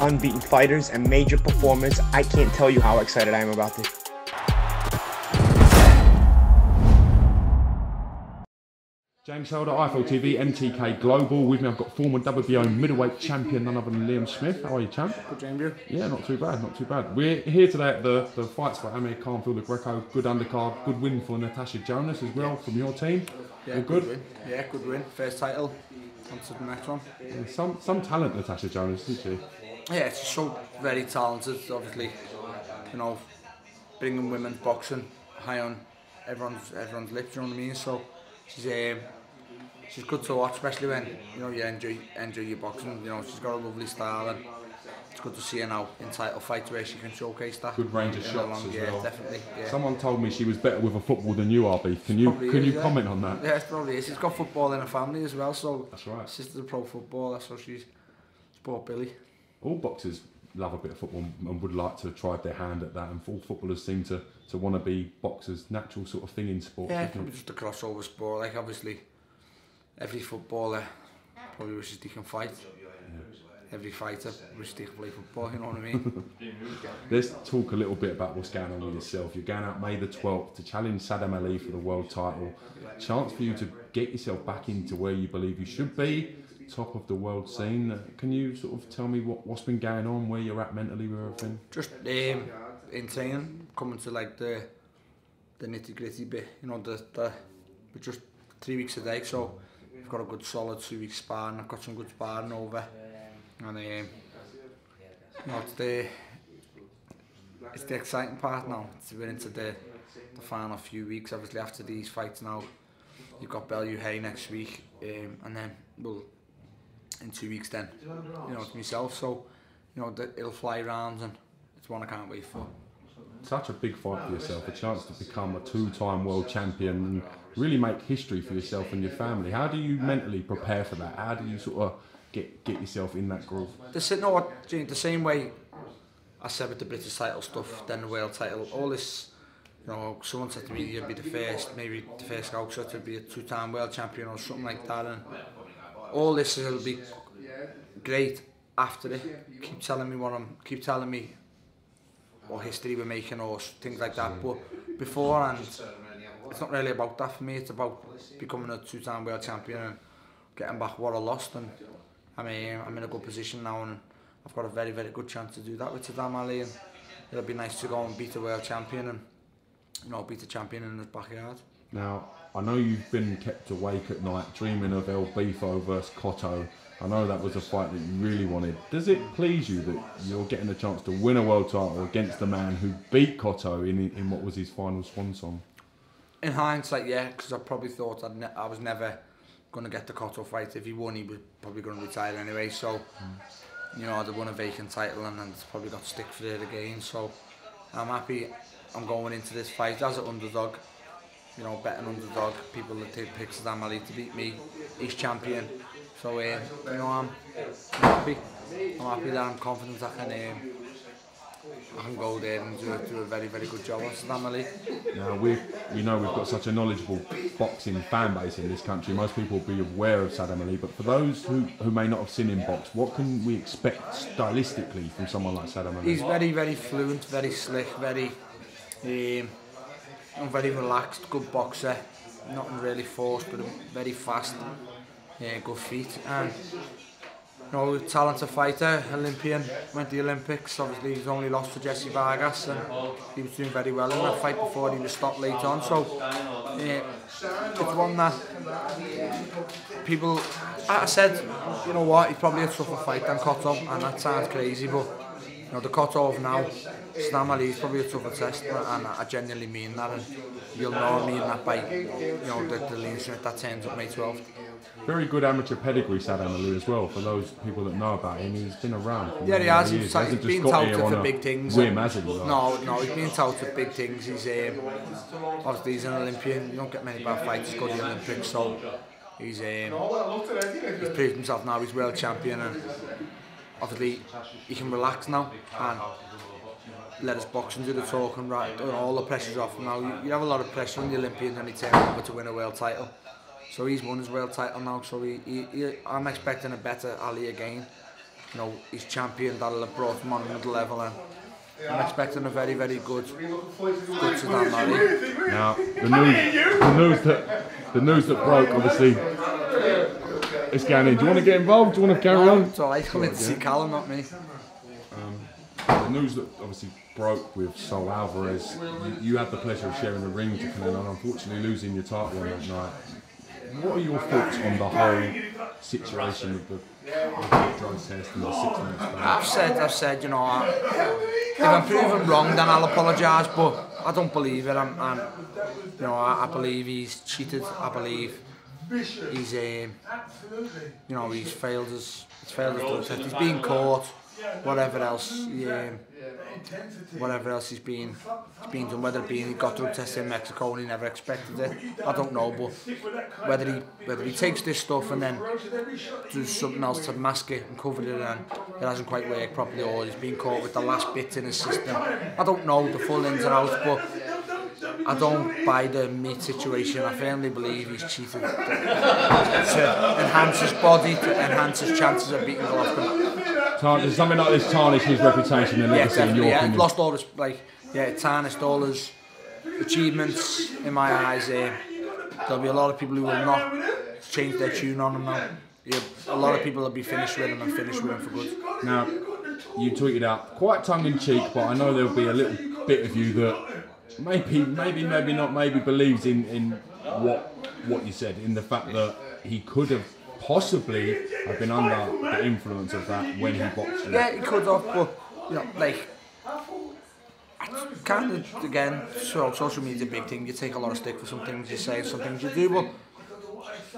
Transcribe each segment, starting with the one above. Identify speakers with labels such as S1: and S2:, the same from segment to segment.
S1: unbeaten fighters and major performers. I can't tell you how excited I am about this.
S2: James Helder, IFL TV, MTK Global. With me, I've got former WBO middleweight champion, none other than Liam Smith. How are you, champ?
S3: Good, James.
S2: Yeah, not too bad, not too bad. We're here today at the, the fights for Amir Khan, Phil Greco. Good undercard, good win for Natasha Jonas as well from your team.
S3: Yeah,
S2: All good?
S3: win. Yeah, good win. First title. onto the next one.
S2: Yeah, some, some talent, Natasha Jones, isn't she?
S3: Yeah, she's so very talented, obviously. You know, bringing women's boxing high on everyone's everyone's lips, you know what I mean? So she's um, she's good to watch, especially when you know you enjoy enjoy your boxing. You know, she's got a lovely style and It's good to see her now in title fights where she can showcase that.
S2: Good range of shots
S3: long-
S2: as
S3: yeah,
S2: well.
S3: definitely. Yeah.
S2: Someone told me she was better with a football than you are, Beef. Can you
S3: Probably
S2: can
S3: is,
S2: you
S3: yeah.
S2: comment on that?
S3: Yeah, it's probably is. She's got football in her family as well, so
S2: That's right.
S3: sister's a pro footballer, so she's sport Billy.
S2: All boxers love a bit of football and would like to have tried their hand at that, and all footballers seem to, to want to be boxers. Natural sort of thing in sport.
S3: Yeah, probably just a crossover sport. Like obviously, every footballer probably wishes they can fight. Every fighter they can play football. You know what I mean?
S2: Let's talk a little bit about what's going on with yourself. You're going out May the 12th to challenge Sadam Ali for the world title. Chance for you to get yourself back into where you believe you should be, top of the world scene. Can you sort of tell me what, what's been going on, where you're at mentally with everything?
S3: just um, in training, coming to like the the nitty gritty bit. You know, the the we're just three weeks a day, so we've got a good solid two weeks sparring. I've got some good sparring over, and um, you it's the it's the exciting part now. It's, we're into the the final few weeks. Obviously, after these fights now, you've got Bellew Haye next week, um, and then we'll in two weeks then, you know, to myself. So, you know, that it'll fly round and it's one I can't wait for.
S2: Such a big fight for yourself, a chance to become a two-time world champion and really make history for yourself and your family. How do you mentally prepare for that? How do you sort of get get yourself in that groove.
S3: The, no, doing the same way I said with the British title stuff, then the world title, all this, you know, someone said to me you'd be the first, maybe the first Gaucho to be a two-time world champion or something like that, and all this will be great after it. Keep telling me what I'm, keep telling me what history we're making or things like that, but beforehand, it's not really about that for me, it's about becoming a two-time world champion and getting back what I lost and I mean, eh, I'm in a good position now and I've got a very, very good chance to do that with Sadam Ali and it'll be nice to go and beat the world champion and, you know, beat the champion in his backyard.
S2: Now, I know you've been kept awake at night dreaming of El Bifo versus Cotto. I know that was a fight that you really wanted. Does it please you that you're getting a chance to win a world title against the man who beat Cotto in, in what was his final swan song?
S3: In hindsight, yeah, because I probably thought I'd ne- I was never going to get the cut-off fight. If he won, he was probably going to retire anyway. So, mm. you know, I'd have won a vacant title and, and probably got stick for it again. So, I'm happy I'm going into this fight as an underdog. You know, betting underdog. People that take picks of Amali to beat me. He's champion. So, um, you know, I'm, I'm happy. I'm happy that I'm confident I can um, I can go there and do, do a very, very good job Sadam Ali.
S2: Now, we we know we've got such a knowledgeable boxing fan base in this country. Most people will be aware of Sadam Ali, but for those who, who may not have seen him box, what can we expect stylistically from someone like Sadam Ali?
S3: He's very, very fluent, very slick, very, um, very relaxed, good boxer. Nothing really forced, but very fast. Yeah, good feet. And you know, talented fighter, Olympian, went to the Olympics, obviously he's only lost to Jesse Vargas and he was doing very well in that fight before he was stopped late on, so yeah, it's one that people, I said, you know what, he's probably a tougher fight than Cotto and that sounds crazy, but you know, the cut off now, Snam Ali is probably a tougher test, and I genuinely mean that, and you'll know I mean that by, you know, the, the leadership that turns up May 12th.
S2: Very good amateur pedigree, Sadam Ali, as well. For those people that know about him, he's been around.
S3: Yeah, he has. He's,
S2: hasn't
S3: been touted for big things.
S2: Whim, hasn't he? Like,
S3: No, no, he's been touted for big things. He's um, obviously he's an Olympian. You don't get many bad fighters go to the Olympics, so he's um, he's proved himself now. He's world champion, and obviously he can relax now and let his boxing do the talking. Right, all the pressure's off now. You, you have a lot of pressure on the Olympians when he turns over to win a world title. So he's won his world title now. So he, he, he, I'm expecting a better Ali again. you know, he's champion that'll have brought him on another level and I'm expecting a very, very good, good Sadam Ali.
S2: Now, the news, the news that the news that broke, obviously, it's Gani. Do you want to get involved? Do you want to carry on?
S3: So I come in to see Callum, not me.
S2: Um, the news that obviously broke with Saul Alvarez, you, you had the pleasure of sharing the ring to Canelo, and unfortunately losing your title on that night. What are your thoughts on the whole situation with the, drug test and the six ban?
S3: I've said, I've said, you know, I, if I'm proven wrong, then I'll apologise. But I don't believe it. I'm, I'm you know, I, I believe he's cheated. I believe he's, um, you know, he's failed his, he's failed test. He's been caught. whatever else, yeah, whatever else he's been, he's been done, whether it be he got drug tested in Mexico and he never expected it, I don't know, but whether he whether he takes this stuff and then does something else to mask it and cover it and it hasn't quite worked properly or he's been caught with the last bit in his system, I don't know the full ins and outs, but I don't buy the meat situation. I firmly believe he's cheated to enhance his body, to enhance his chances of beating Golovkin.
S2: Something like this tarnish his reputation and
S3: Yeah, definitely.
S2: your
S3: Yeah,
S2: opinion?
S3: lost all his like, yeah, tarnished all his achievements in my eyes. Um, there'll be a lot of people who will not change their tune on him now. Yeah, a lot of people will be finished with him and finished with him for good.
S2: Now, you tweeted out quite tongue in cheek, but I know there'll be a little bit of you that maybe, maybe, maybe not, maybe believes in, in what what you said, in the fact that he could have possibly have been under the influence of that when he boxed you.
S3: Yeah, he could have, but you know, like, kind of again, so social media big thing. You take a lot of stick for some things you say, some things you do, but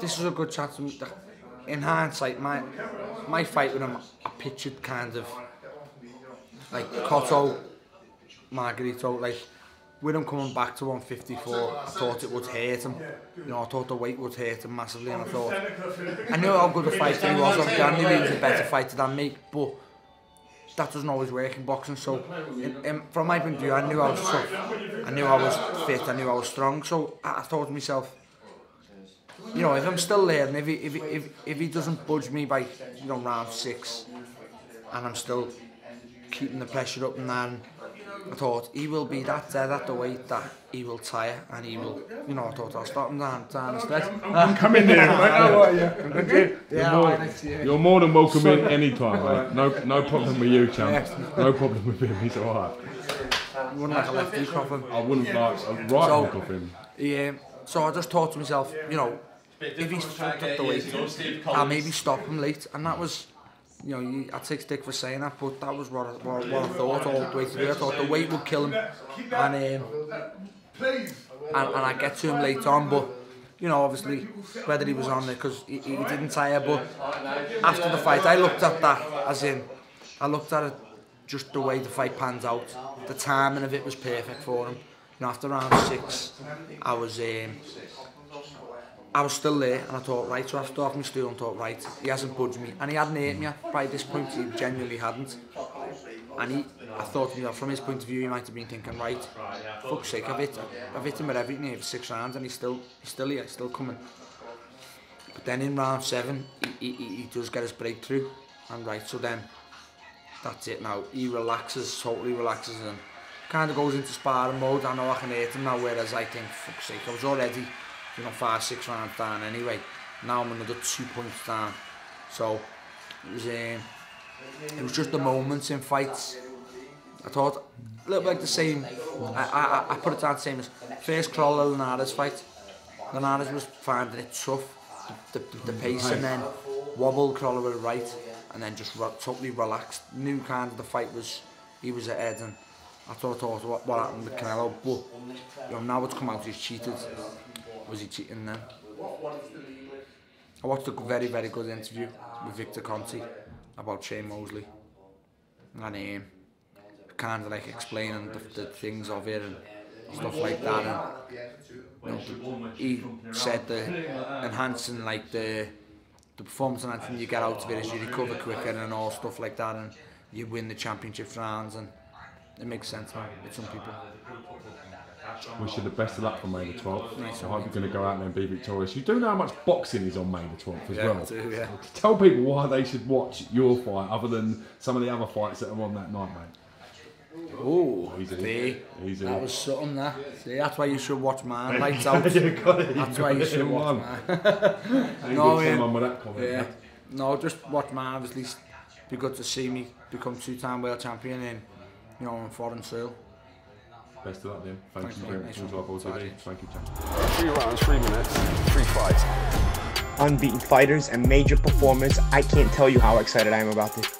S3: this is a good chat. In hindsight, my my fight with him, I pictured kind of like Cotto, Margarito, like with him coming back to 154, I thought it would hurt him. You know, I thought the weight would hurt him massively, and I thought I knew how good a fighter he was. Obviously, I knew he was a better fighter than me, but that doesn't always work in boxing. So, in, in, from my point of view, I knew I was tough. I knew I was fit. I knew I was strong. So I, thought to myself, you know, if I'm still there, and if he, if, if, if he doesn't budge me by, you know, round six, and I'm still keeping the pressure up, and then I thought he will be that dead at the weight that he will tire, and he will, you know, I thought I'll stop him down, down instead.
S2: Come in there, mate. How are you?
S3: Yeah,
S2: You're more,
S3: I like
S2: you're more than welcome in any time, mate. No, no problem with you, champ. No problem with him. He's all right.
S3: You wouldn't like a left hook off him.
S2: I wouldn't like a right
S3: So-
S2: hook of him.
S3: Yeah, so I just thought to myself, you know, if he's fucked up the weight, I'll maybe stop him late. And that was, you know, you, I take stick for saying that, but that was what I, what, what I thought all the way through. I thought the weight would kill him, and um, and, and I get to him late on, but. You know, obviously, whether he was on there because he, he didn't tire, but after the fight, I looked at that as in, I looked at it just the way the fight pans out. The timing of it was perfect for him. You know, after round six, I was um, I was still there and I thought, right, so I stood off my stool and thought, right, he hasn't budged me. And he hadn't hurt me by this point, he genuinely hadn't. And he, I thought, you know, from his point of view, he might have been thinking, right, fuck's sake, I've hit, I've hit him with everything here for six rounds and he's still, he's still here, he's still coming. But then in round seven, he, he, he does get his breakthrough. And right, so then, that's it now. He relaxes, totally relaxes and kind of goes into sparring mode. I know I can hurt him now, whereas I think, fuck's sake, I was already you know, five, six rounds down anyway. Now I'm another two points down. So, it was, um, it was just the moments in fights. I thought, a little bit like the same, I, I, I put it down the same as first Crolla Linares fight. Linares was finding it tough, the, the, the pace, and then wobbled Crolla with the right, and then just totally relaxed. Knew kind of the fight was, he was ahead, and I thought, thought what, what happened with Canelo, but you know, now it's come out he's cheated. Was he cheating then? I watched a very, very good interview with Victor Conte about Shane Mosley. And um, kind of like explaining the, the things of it and stuff like that. And you know, he said the enhancing like the the performance enhancing you get out of it is you recover quicker and all stuff like that and you win the championship rounds and it makes sense man with some people.
S2: Wish you the best of luck for May the 12th. I hope you're going to go out there and be victorious. You do know how much boxing is on May the 12th as
S3: Yeah,
S2: well.
S3: I do, yeah.
S2: Tell people why they should watch your fight other than some of the other fights that are on that night, mate.
S3: Oh,
S2: Easy. Easy.
S3: that was something that. See, that's why you should watch mine. Lights out.
S2: you got it.
S3: That's why you should watch mine. No,
S2: someone with that comment.
S3: Yeah. No, just watch mine. Obviously, be good to see me become two-time world champion in, you know, on foreign soil.
S2: Best of luck, then. Thank
S3: Thanks,
S2: you very much.
S3: Nice
S2: Enjoy
S3: one.
S2: Ball TV. Thank you, James.
S4: Three rounds, three minutes, three fights.
S1: Unbeaten fighters and major performance. I can't tell you how excited I am about this.